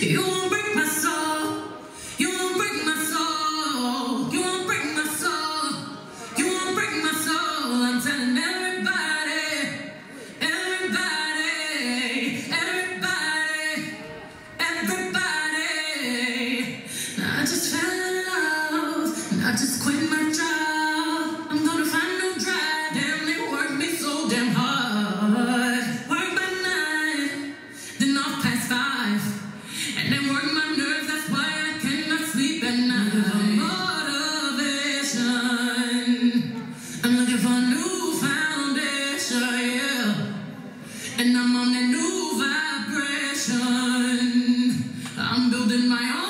You won't break my soul. new foundation, yeah. And I'm on that new vibration. I'm building my own.